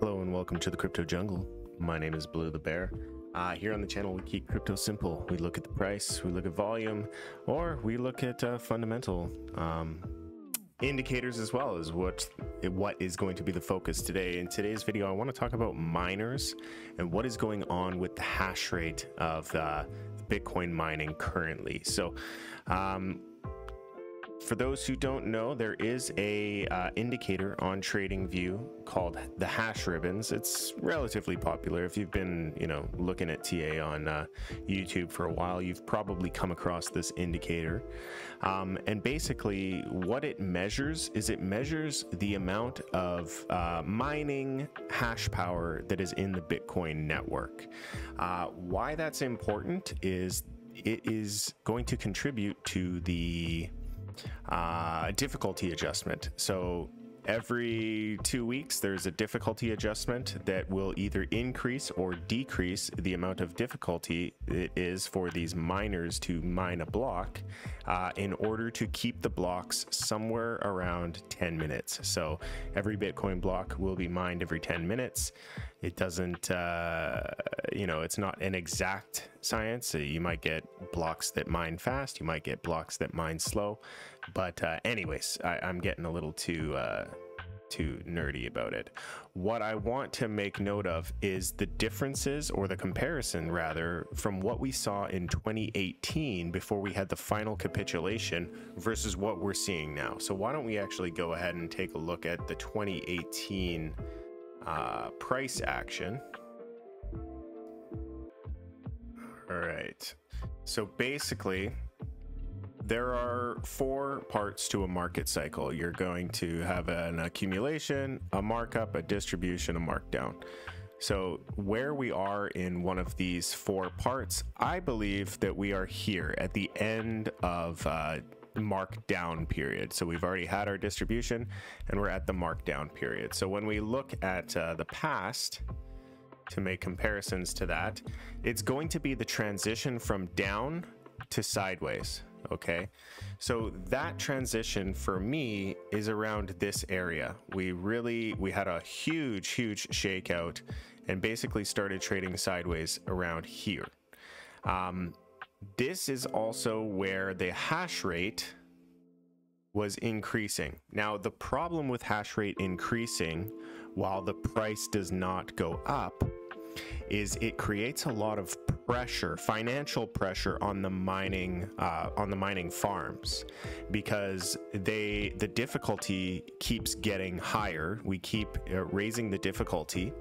Hello and welcome to the Crypto Jungle. My name is Baloo the Bear. Uh, here on the channel, we keep crypto simple. We look at the price, we look at volume, or we look at uh, fundamental um, indicators as well as what what is going to be the focus today. In today's video, I want to talk about miners and what is going on with the hash rate of uh, Bitcoin mining currently. So, um, for those who don't know, there is a uh, indicator on TradingView called the hash ribbons. It's relatively popular. If you've been, you know, looking at TA on uh, YouTube for a while, you've probably come across this indicator. Um, and basically, what it measures is it measures the amount of uh, mining hash power that is in the Bitcoin network. Uh, why that's important is it is going to contribute to the uh, difficulty adjustment. So every two weeks, there's a difficulty adjustment that will either increase or decrease the amount of difficulty it is for these miners to mine a block uh, in order to keep the blocks somewhere around 10 minutes. So every Bitcoin block will be mined every 10 minutes. It doesn't, uh, you know, it's not an exact science. So you might get blocks that mine fast, you might get blocks that mine slow. But, uh, anyways, I, am getting a little too. Uh, too nerdy about it. What I want to make note of is the differences or the comparison rather from what we saw in 2018 before we had the final capitulation versus what we're seeing now. So why don't we actually go ahead and take a look at the 2018 uh, price action. All right. So basically, there are four parts to a market cycle. You're going to have an accumulation, a markup, a distribution, a markdown. So, where we are in one of these four parts, I believe that we are here at the end of uh, markdown period. So we've already had our distribution and we're at the markdown period. So when we look at uh, the past to make comparisons to that, it's going to be the transition from down to sideways. Okay, so that transition for me is around this area. We really we had a huge, huge shakeout and basically started trading sideways around here. Um, this is also where the hash rate was increasing. Now, the problem with hash rate increasing while the price does not go up is it creates a lot of pressure, financial pressure on the mining uh, on the mining farms because they the difficulty keeps getting higher. We keep uh, raising the difficulty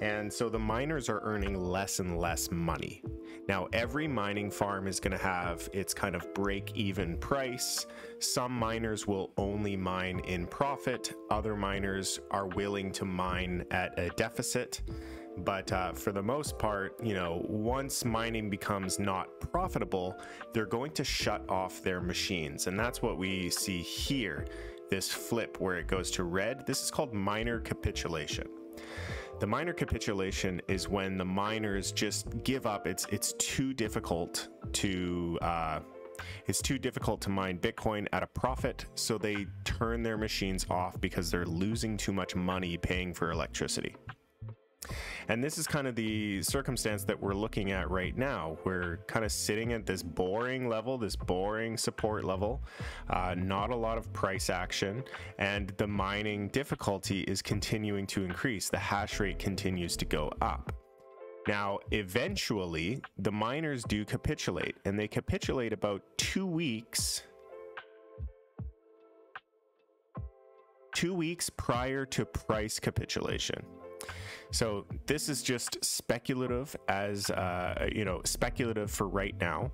and so the miners are earning less and less money. Now, every mining farm is going to have its kind of break even price. Some miners will only mine in profit, other miners are willing to mine at a deficit. But uh, for the most part, you know, once mining becomes not profitable, they're going to shut off their machines. And that's what we see here this flip where it goes to red. This is called miner capitulation. The miner capitulation is when the miners just give up. It's it's too difficult to uh, it's too difficult to mine Bitcoin at a profit, so they turn their machines off because they're losing too much money paying for electricity. And this is kind of the circumstance that we're looking at right now. We're kind of sitting at this boring level, this boring support level, uh, not a lot of price action, and the mining difficulty is continuing to increase. The hash rate continues to go up. Now, eventually, the miners do capitulate, and they capitulate about two weeks. Two weeks prior to price capitulation. So this is just speculative as, uh, you know, speculative for right now.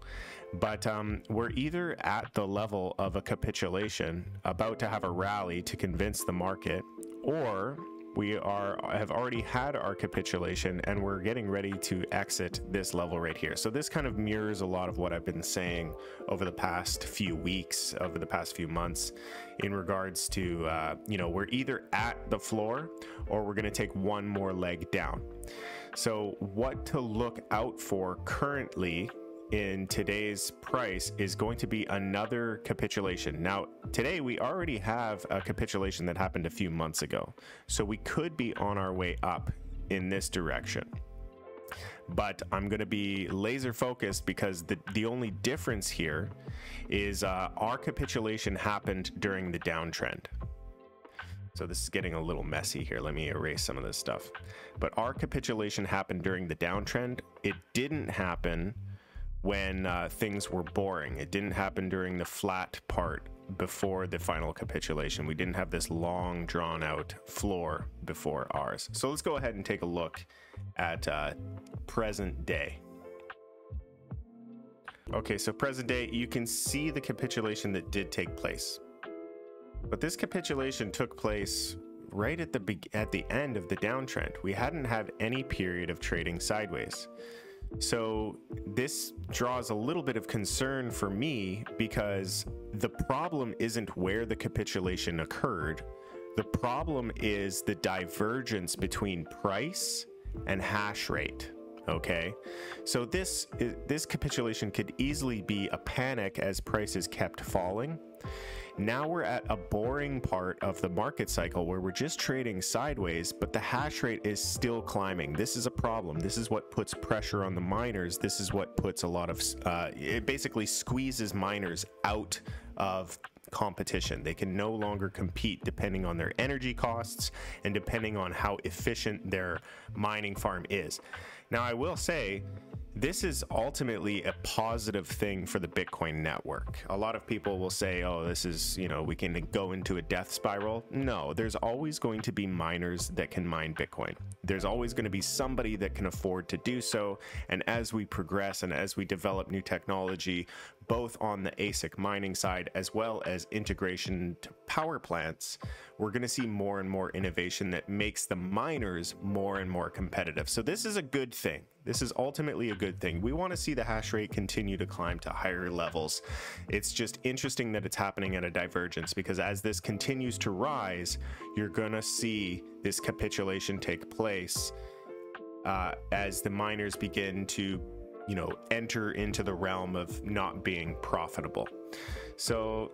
But um, we're either at the level of a capitulation, about to have a rally to convince the market, or we are have already had our capitulation and we're getting ready to exit this level right here. So this kind of mirrors a lot of what I've been saying over the past few weeks, over the past few months, in regards to uh, you know we're either at the floor or we're going to take one more leg down. So what to look out for currently in today's price is going to be another capitulation. Now, today we already have a capitulation that happened a few months ago. So we could be on our way up in this direction. But I'm going to be laser focused because the, the only difference here is uh, our capitulation happened during the downtrend. So this is getting a little messy here. Let me erase some of this stuff. But our capitulation happened during the downtrend. It didn't happen when uh, things were boring. It didn't happen during the flat part before the final capitulation. We didn't have this long drawn out floor before ours. So let's go ahead and take a look at uh, present day. Okay, so present day, you can see the capitulation that did take place. But this capitulation took place right at the at the end of the downtrend. We hadn't had any period of trading sideways. So this draws a little bit of concern for me because the problem isn't where the capitulation occurred. The problem is the divergence between price and hash rate. Okay, so this this capitulation could easily be a panic as prices kept falling. Now we're at a boring part of the market cycle where we're just trading sideways, but the hash rate is still climbing. This is a problem. This is what puts pressure on the miners. This is what puts a lot of, uh, it basically squeezes miners out of competition. They can no longer compete depending on their energy costs and depending on how efficient their mining farm is. Now, I will say, this is ultimately a positive thing for the Bitcoin network. A lot of people will say, oh, this is, you know, we can go into a death spiral. No, there's always going to be miners that can mine Bitcoin. There's always going to be somebody that can afford to do so. And as we progress and as we develop new technology, both on the ASIC mining side as well as integration to power plants, we're going to see more and more innovation that makes the miners more and more competitive. So this is a good thing. This is ultimately a good thing. We want to see the hash rate continue to climb to higher levels. It's just interesting that it's happening at a divergence because as this continues to rise, you're going to see this capitulation take place uh, as the miners begin to you know, enter into the realm of not being profitable. So,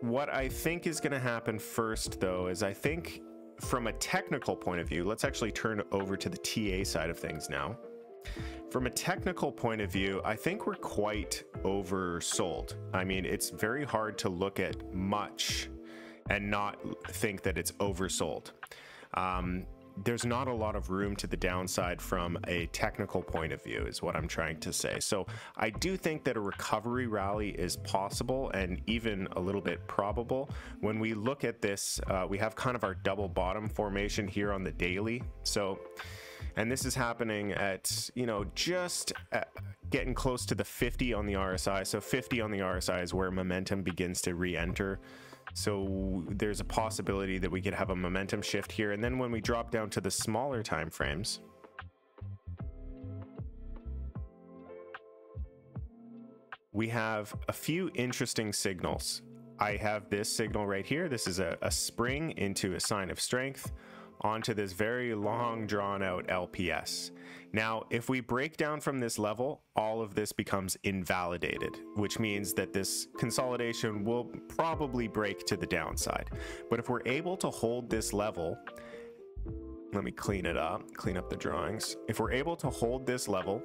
what I think is going to happen first, though, is I think from a technical point of view, let's actually turn over to the TA side of things now. From a technical point of view, I think we're quite oversold. I mean, it's very hard to look at much and not think that it's oversold. Um, there's not a lot of room to the downside from a technical point of view, is what I'm trying to say. So I do think that a recovery rally is possible and even a little bit probable. When we look at this, uh, we have kind of our double bottom formation here on the daily. So, and this is happening at, you know, just uh, getting close to the 50 on the RSI. So 50 on the RSI is where momentum begins to re enter. So there's a possibility that we could have a momentum shift here. And then when we drop down to the smaller time frames, we have a few interesting signals. I have this signal right here. This is a, a spring into a sign of strength onto this very long drawn out LPS. Now, if we break down from this level, all of this becomes invalidated, which means that this consolidation will probably break to the downside. But if we're able to hold this level, let me clean it up, clean up the drawings. If we're able to hold this level,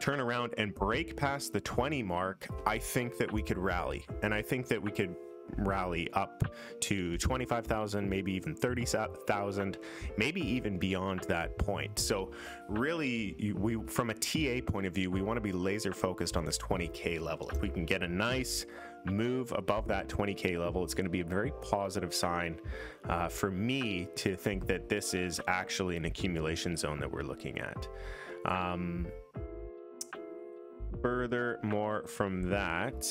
turn around and break past the 20 mark, I think that we could rally. And I think that we could rally up to 25,000, maybe even 30,000, maybe even beyond that point. So really we from a TA point of view, we want to be laser focused on this 20k level. If we can get a nice move above that 20k level, it's going to be a very positive sign uh, for me to think that this is actually an accumulation zone that we're looking at. Um, furthermore from that,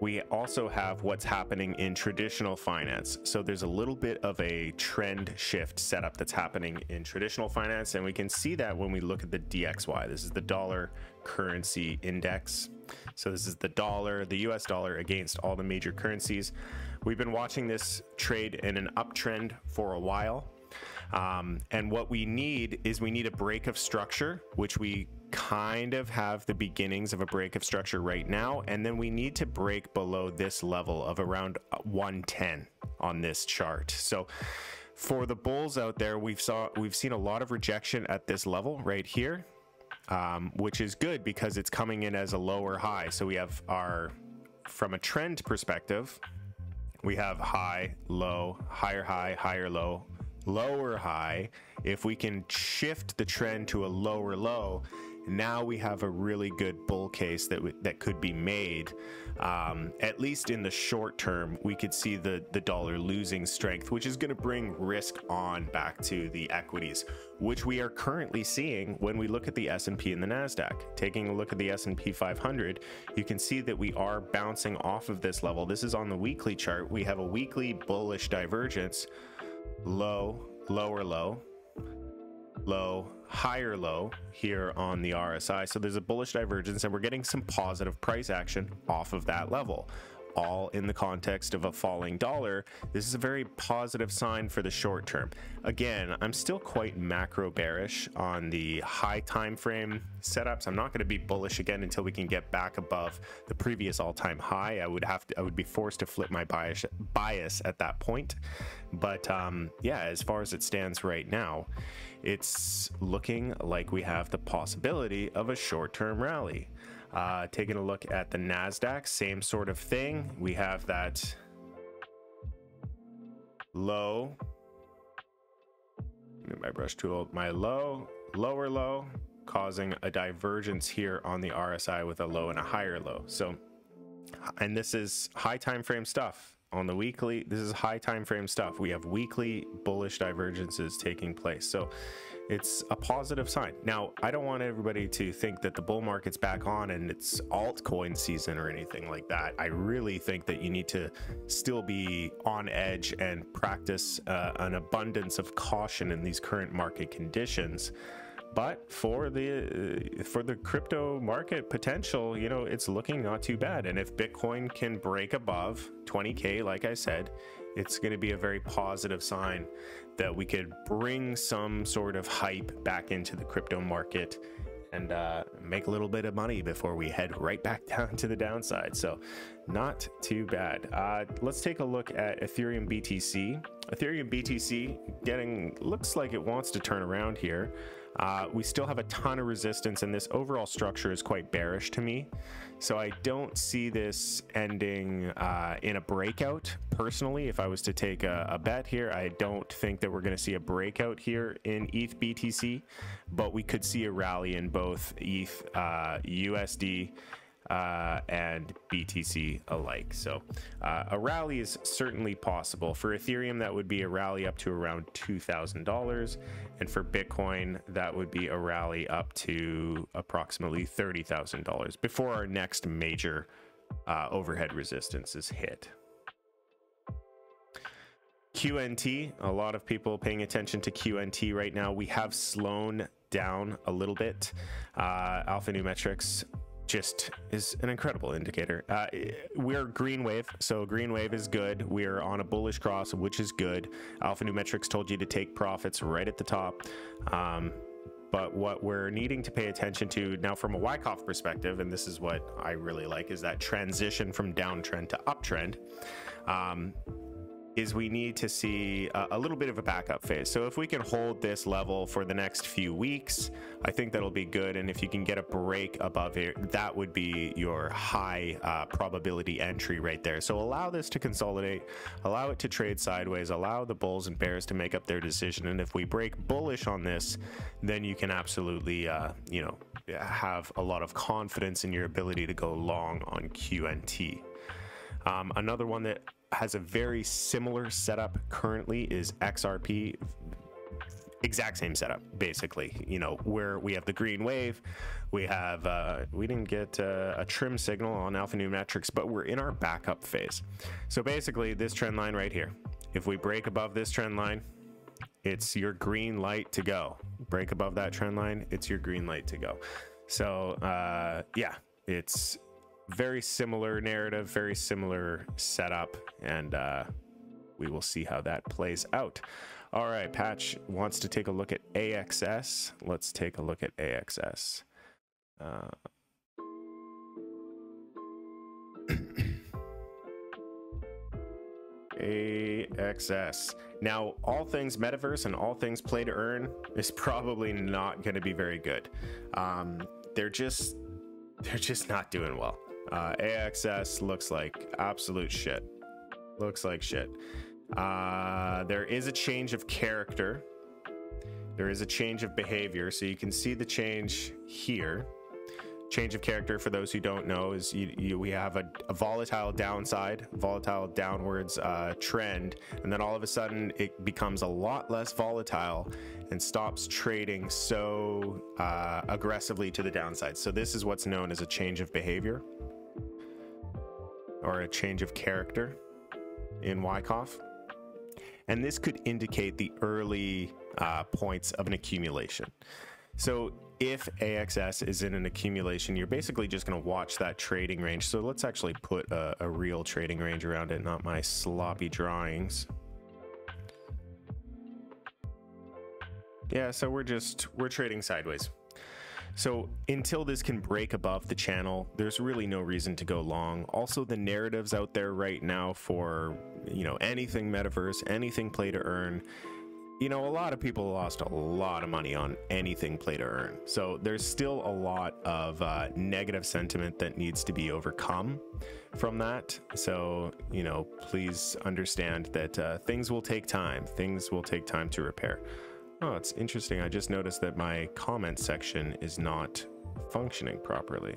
we also have what's happening in traditional finance. So there's a little bit of a trend shift setup that's happening in traditional finance. And we can see that when we look at the DXY. This is the dollar currency index. So this is the dollar, the US dollar against all the major currencies. We've been watching this trade in an uptrend for a while. Um, and what we need is we need a break of structure, which we kind of have the beginnings of a break of structure right now. And then we need to break below this level of around 110 on this chart. So for the bulls out there, we've saw we've seen a lot of rejection at this level right here, um, which is good because it's coming in as a lower high. So we have our from a trend perspective, we have high, low, higher high, higher low, lower high. If we can shift the trend to a lower low, now we have a really good bull case that that could be made. Um, at least in the short term, we could see the the dollar losing strength, which is going to bring risk on back to the equities, which we are currently seeing when we look at the S&P and the Nasdaq. Taking a look at the S&P 500, you can see that we are bouncing off of this level. This is on the weekly chart. We have a weekly bullish divergence, low, lower low, low, higher low here on the RSI. So there's a bullish divergence and we're getting some positive price action off of that level. All in the context of a falling dollar, this is a very positive sign for the short term. Again, I'm still quite macro bearish on the high time frame setups. I'm not going to be bullish again until we can get back above the previous all-time high. I would have to, I would be forced to flip my bias bias at that point. But um, yeah, as far as it stands right now, it's looking like we have the possibility of a short-term rally. Uh, taking a look at the NASDAQ, same sort of thing. We have that low, my brush tool, my low, lower low, causing a divergence here on the RSI with a low and a higher low. So, and this is high time frame stuff on the weekly this is high time frame stuff. We have weekly bullish divergences taking place. So it's a positive sign. Now i don't want everybody to think that the bull market's back on and it's altcoin season or anything like that. I really think that you need to still be on edge and practice uh, an abundance of caution in these current market conditions. But for the uh, for the crypto market potential you know it's looking not too bad. And if bitcoin can break above 20k like i said it's going to be a very positive sign that we could bring some sort of hype back into the crypto market and uh, make a little bit of money before we head right back down to the downside. So, not too bad. Uh, let's take a look at Ethereum BTC. Ethereum BTC getting looks like it wants to turn around here. Uh, we still have a ton of resistance, and this overall structure is quite bearish to me. So I don't see this ending uh, in a breakout. Personally, if I was to take a, a bet here, I don't think that we're going to see a breakout here in ETH BTC, but we could see a rally in both ETH uh, USD uh, and BTC alike. So uh, a rally is certainly possible. For Ethereum, that would be a rally up to around $2,000. And for Bitcoin, that would be a rally up to approximately $30,000 before our next major uh, overhead resistance is hit. QNT, a lot of people paying attention to QNT right now. We have slowed down a little bit. Uh, Alpha Numerics just is an incredible indicator. Uh, we're green wave, so green wave is good. We're on a bullish cross, which is good. Alpha Numerics told you to take profits right at the top. Um, but what we're needing to pay attention to now from a Wyckoff perspective, and this is what I really like, is that transition from downtrend to uptrend. Um, is we need to see a, little bit of a backup phase. So if we can hold this level for the next few weeks, I think that'll be good. And if you can get a break above it, that would be your high uh, probability entry right there. So allow this to consolidate, allow it to trade sideways, allow the bulls and bears to make up their decision. And if we break bullish on this, then you can absolutely, uh, you know, have a lot of confidence in your ability to go long on QNT. Um, another one that has a very similar setup currently is XRP. Exact same setup, basically. You know, where we have the green wave, we have, uh, we didn't get uh, a trim signal on Alpha Numerics, but we're in our backup phase. So basically, this trend line right here, if we break above this trend line, it's your green light to go. Break above that trend line, it's your green light to go. So, uh, yeah, it's very similar narrative, very similar setup, and uh, we will see how that plays out. All right, Patch wants to take a look at AXS. Let's take a look at AXS. Uh, AXS. Now, all things metaverse and all things play to earn is probably not going to be very good. Um, they're just they're just not doing well. Uh, AXS looks like absolute shit. Looks like shit. Uh, there is a change of character. There is a change of behavior, so you can see the change here change of character for those who don't know is you, you, we have a, a, volatile downside volatile downwards uh, trend and then all of a sudden it becomes a lot less volatile and stops trading so uh, aggressively to the downside so this is what's known as a change of behavior or a change of character in Wyckoff and this could indicate the early uh, points of an accumulation so if AXS is in an accumulation, you're basically just going to watch that trading range. So let's actually put a, a, real trading range around it, not my sloppy drawings. Yeah, so we're just, we're trading sideways. So until this can break above the channel, there's really no reason to go long. Also, the narratives out there right now for, you know, anything metaverse, anything play to earn, you know, a lot of people lost a lot of money on anything play to earn. So there's still a lot of uh, negative sentiment that needs to be overcome from that. So, you know, please understand that uh, things will take time. Things will take time to repair. Oh, it's interesting. I just noticed that my comment section is not functioning properly.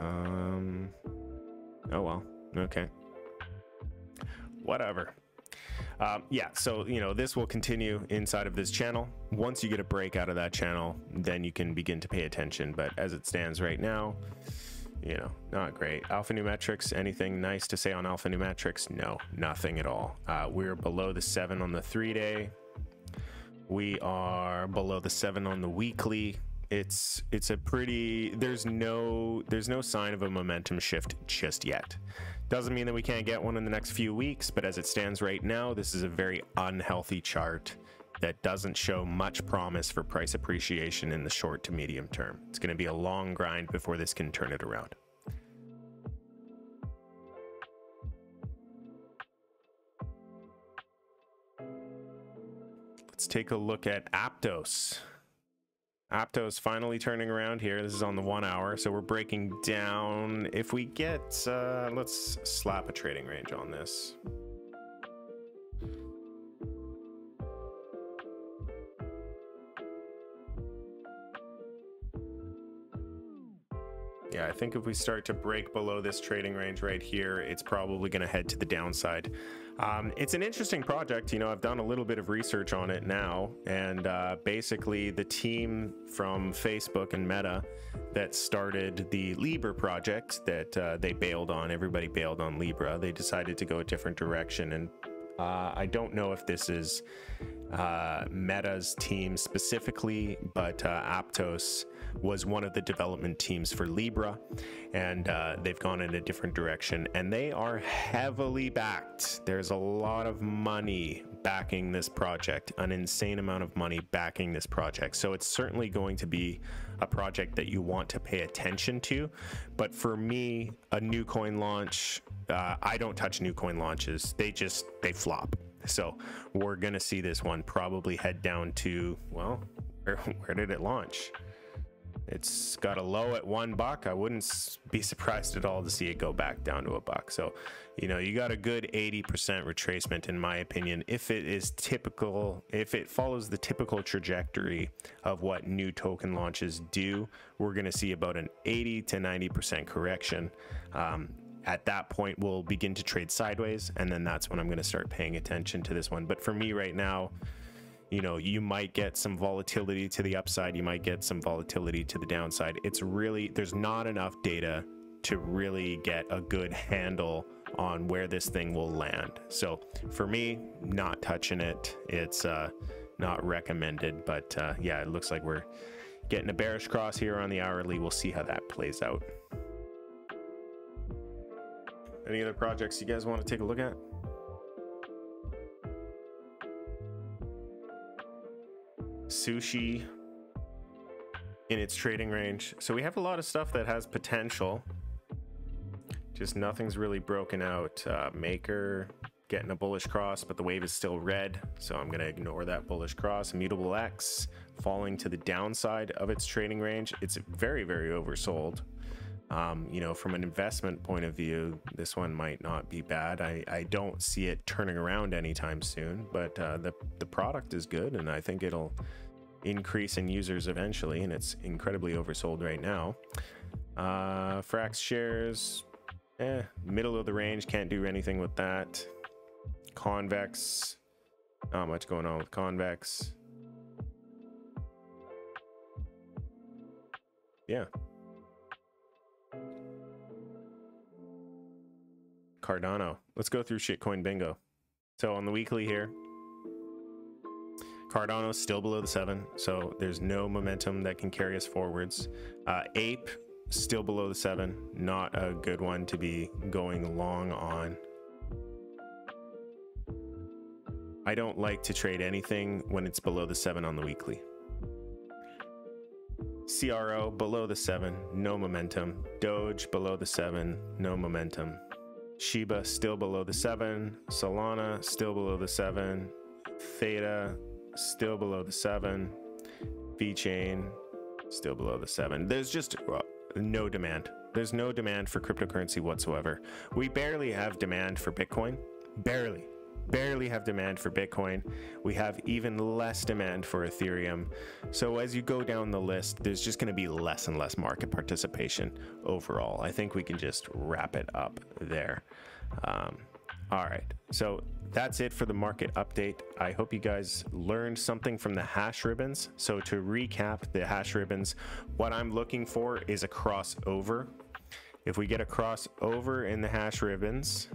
Um, oh well, okay. Whatever. Um, yeah, so you know this will continue inside of this channel. Once you get a break out of that channel, then you can begin to pay attention. But as it stands right now, you know, not great. Alphanumerics, anything nice to say on Alphanumerics? No, nothing at all. Uh, we're below the seven on the three day. We are below the seven on the weekly. It's it's a pretty there's no there's no sign of a momentum shift just yet. Doesn't mean that we can't get one in the next few weeks, but as it stands right now, this is a very unhealthy chart that doesn't show much promise for price appreciation in the short to medium term. It's going to be a long grind before this can turn it around. Let's take a look at Aptos. Aptos finally turning around here. This is on the one hour, so we're breaking down. If we get, uh, let's slap a trading range on this. Yeah, I think if we start to break below this trading range right here, it's probably going to head to the downside. Um, it's an interesting project. You know, I've done a little bit of research on it now, and uh, basically, the team from Facebook and Meta that started the Libra project that uh, they bailed on, everybody bailed on Libra. They decided to go a different direction, and uh, I don't know if this is uh, Meta's team specifically, but uh, Aptos was one of the development teams for Libra, and uh, they've gone in a different direction. And they are heavily backed. There's a lot of money backing this project, an insane amount of money backing this project. So it's certainly going to be a project that you want to pay attention to. But for me, a new coin launch, uh, I don't touch new coin launches. They just they flop. So we're gonna see this one probably head down to well, where, where did it launch? It's got a low at one buck. I wouldn't be surprised at all to see it go back down to a buck. So, you know, you got a good 80% retracement, in my opinion, if it is typical, if it follows the typical trajectory of what new token launches do, we're going to see about an 80 to 90% correction. Um, at that point, we'll begin to trade sideways, and then that's when I'm going to start paying attention to this one. But for me right now, you know, you might get some volatility to the upside, you might get some volatility to the downside. It's really, there's not enough data to really get a good handle on where this thing will land. So for me, not touching it. It's uh, not recommended, but uh, yeah, it looks like we're getting a bearish cross here on the hourly. We'll see how that plays out. Any other projects you guys want to take a look at? Sushi in its trading range. So we have a lot of stuff that has potential. Just nothing's really broken out. Uh, Maker getting a bullish cross, but the wave is still red. So I'm going to ignore that bullish cross. Immutable X falling to the downside of its trading range. It's very, very oversold. Um, you know, from an investment point of view, this one might not be bad. I, I don't see it turning around anytime soon, but uh, the, the product is good and I think it'll increase in users eventually, and it's incredibly oversold right now. Uh, Frax shares, eh, middle of the range, can't do anything with that. Convex, not much going on with Convex. Yeah. Cardano. Let's go through shitcoin bingo. So on the weekly here, Cardano still below the seven, so there's no momentum that can carry us forwards. Uh, Ape still below the seven, not a good one to be going long on. I don't like to trade anything when it's below the seven on the weekly. CRO below the seven, no momentum. Doge below the seven, no momentum. Shiba still below the seven. Solana still below the seven. Theta still below the seven. VeChain still below the seven. There's just well, no demand. There's no demand for cryptocurrency whatsoever. We barely have demand for Bitcoin. Barely barely have demand for Bitcoin. We have even less demand for Ethereum. So as you go down the list, there's just going to be less and less market participation overall. I think we can just wrap it up there. Um, all right. So that's it for the market update. I hope you guys learned something from the hash ribbons. So to recap the hash ribbons, what I'm looking for is a crossover. If we get a crossover in the hash ribbons,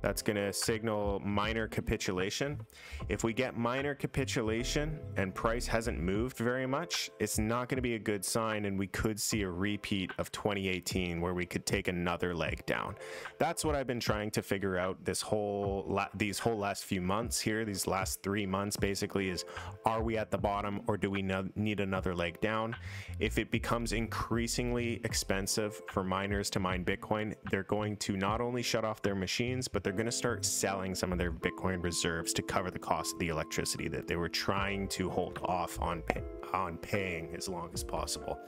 that's going to signal miner capitulation. If we get miner capitulation and price hasn't moved very much, it's not going to be a good sign and we could see a repeat of 2018 where we could take another leg down. That's what I've been trying to figure out this whole these whole last few months here, these last 3 months basically is are we at the bottom or do we need another leg down? If it becomes increasingly expensive for miners to mine Bitcoin, they're going to not only shut off their machines but they're going to start selling some of their Bitcoin reserves to cover the cost of the electricity that they were trying to hold off on pay, on paying as long as possible.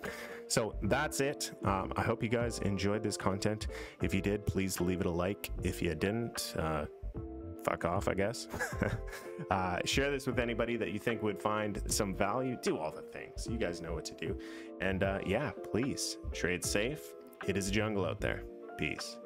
So that's it. Um, I hope you guys enjoyed this content. If you did, please leave it a like. If you didn't, uh, fuck off, I guess. uh, share this with anybody that you think would find some value. Do all the things. You guys know what to do. And uh, yeah, please trade safe. It is a jungle out there. Peace.